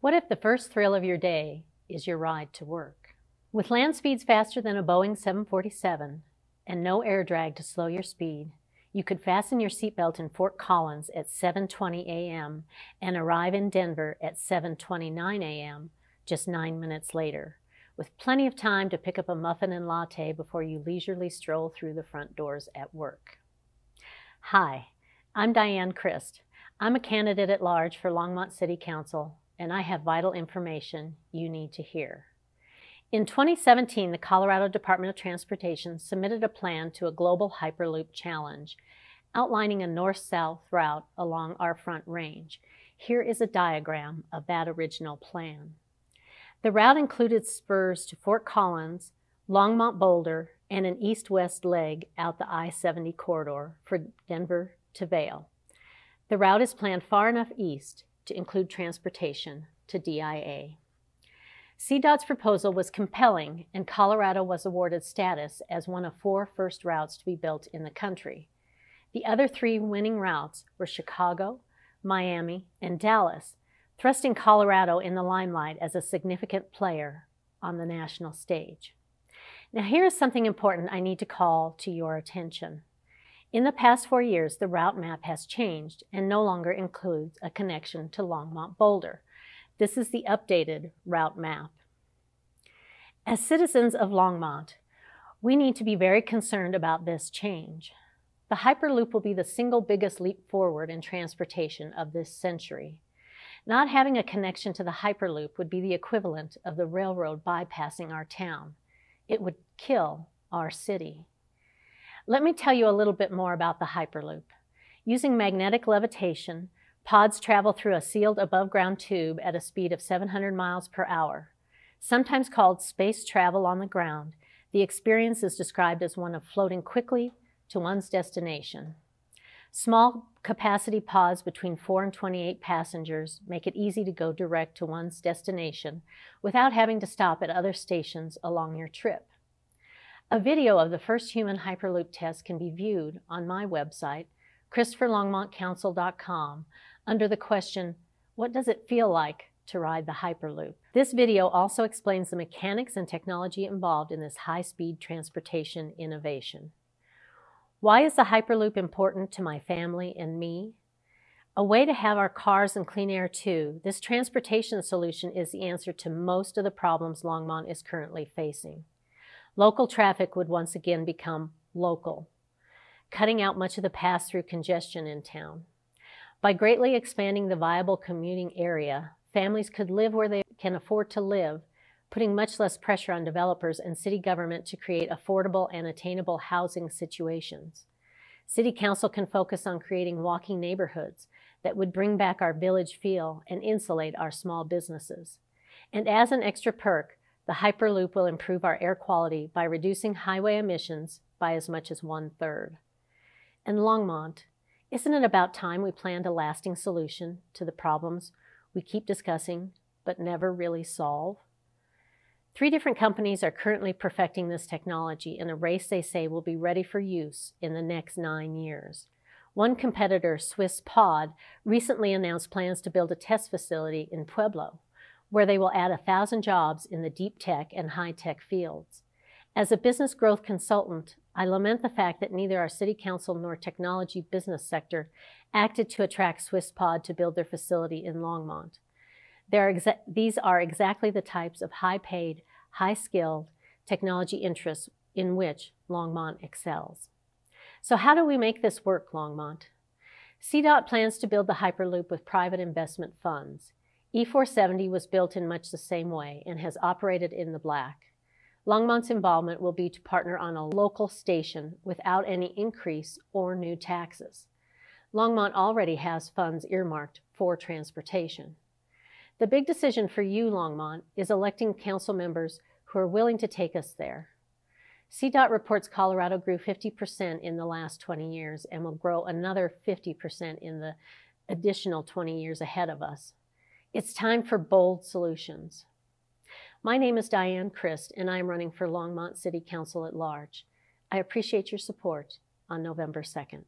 What if the first thrill of your day is your ride to work? With land speeds faster than a Boeing 747 and no air drag to slow your speed, you could fasten your seatbelt in Fort Collins at 7:20 a.m. and arrive in Denver at 7:29 a.m. just 9 minutes later, with plenty of time to pick up a muffin and latte before you leisurely stroll through the front doors at work. Hi, I'm Diane Crist. I'm a candidate at large for Longmont City Council and I have vital information you need to hear. In 2017, the Colorado Department of Transportation submitted a plan to a global Hyperloop challenge, outlining a north-south route along our front range. Here is a diagram of that original plan. The route included spurs to Fort Collins, Longmont Boulder, and an east-west leg out the I-70 corridor for Denver to Vail. The route is planned far enough east to include transportation to DIA. CDOT's proposal was compelling, and Colorado was awarded status as one of four first routes to be built in the country. The other three winning routes were Chicago, Miami, and Dallas, thrusting Colorado in the limelight as a significant player on the national stage. Now, here's something important I need to call to your attention. In the past four years, the route map has changed and no longer includes a connection to Longmont Boulder. This is the updated route map. As citizens of Longmont, we need to be very concerned about this change. The Hyperloop will be the single biggest leap forward in transportation of this century. Not having a connection to the Hyperloop would be the equivalent of the railroad bypassing our town. It would kill our city. Let me tell you a little bit more about the Hyperloop. Using magnetic levitation, pods travel through a sealed above-ground tube at a speed of 700 miles per hour. Sometimes called space travel on the ground, the experience is described as one of floating quickly to one's destination. Small capacity pods between 4 and 28 passengers make it easy to go direct to one's destination without having to stop at other stations along your trip. A video of the first human Hyperloop test can be viewed on my website, CristForLongmontCouncil.com, under the question, What does it feel like to ride the Hyperloop? This video also explains the mechanics and technology involved in this high-speed transportation innovation. Why is the Hyperloop important to my family and me? A way to have our cars and clean air too, this transportation solution is the answer to most of the problems Longmont is currently facing. Local traffic would once again become local, cutting out much of the pass-through congestion in town. By greatly expanding the viable commuting area, families could live where they can afford to live, putting much less pressure on developers and city government to create affordable and attainable housing situations. City Council can focus on creating walking neighborhoods that would bring back our village feel and insulate our small businesses. And as an extra perk, the Hyperloop will improve our air quality by reducing highway emissions by as much as one third. And Longmont, isn't it about time we planned a lasting solution to the problems we keep discussing but never really solve? Three different companies are currently perfecting this technology in a race they say will be ready for use in the next nine years. One competitor, Swisspod, recently announced plans to build a test facility in Pueblo where they will add a thousand jobs in the deep tech and high tech fields. As a business growth consultant, I lament the fact that neither our city council nor technology business sector acted to attract Swisspod to build their facility in Longmont. Are these are exactly the types of high paid, high skilled technology interests in which Longmont excels. So, how do we make this work, Longmont? CDOT plans to build the Hyperloop with private investment funds. E470 was built in much the same way and has operated in the black. Longmont's involvement will be to partner on a local station without any increase or new taxes. Longmont already has funds earmarked for transportation. The big decision for you, Longmont, is electing council members who are willing to take us there. CDOT reports Colorado grew 50% in the last 20 years and will grow another 50% in the additional 20 years ahead of us. It's time for bold solutions. My name is Diane Crist, and I am running for Longmont City Council at large. I appreciate your support on November 2nd.